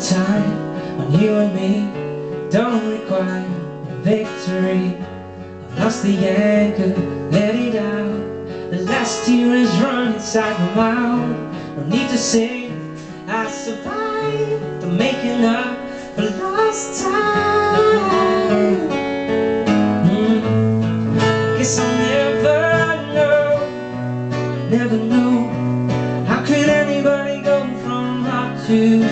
time when you and me don't require victory. I've lost the anchor, let it out. The last tear is run inside my mouth. No need to sing, I survived the making up for lost time. Mm. Guess I'll never know, never know. How could anybody go from hot to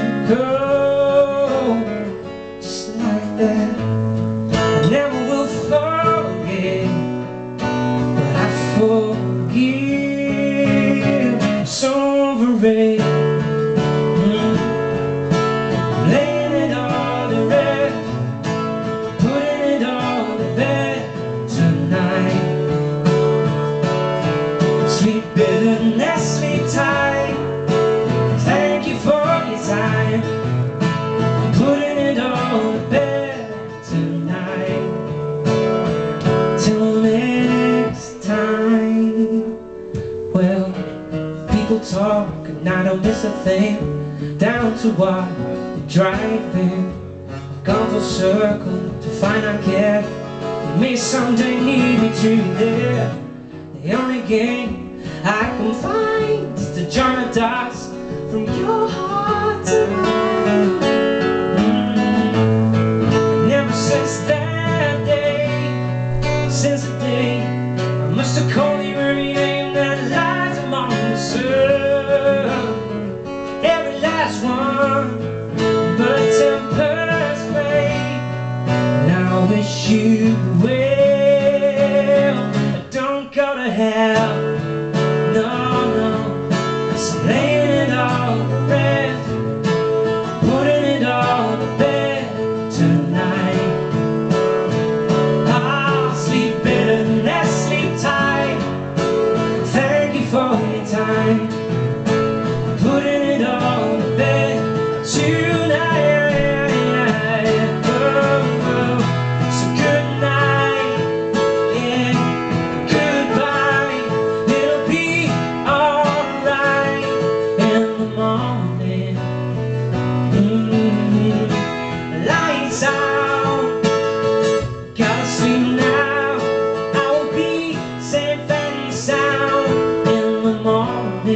people talk and I don't miss a thing. Down to what the driving. I've gone full circle to find I care. You may someday need me to be there. The only game I can find is to join the dots from your heart wish you well. I Don't go to hell, no, no. So laying it all to rest, putting it all to bed tonight. I'll sleep better than that, sleep tight. Thank you for your time,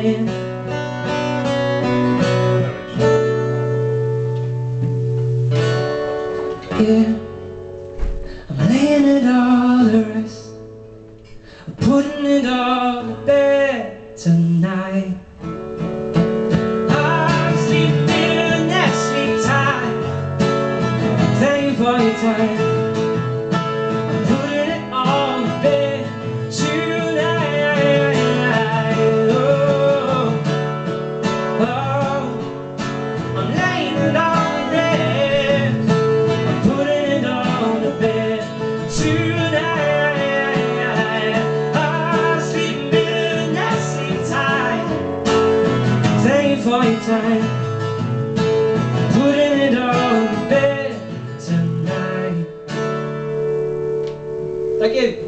Yeah, I'm laying it all to rest. I'm putting it all to bed tonight. I sleep in that sleep tight. Thank you for your time. For your time. Putting it all bed tonight. Thank you.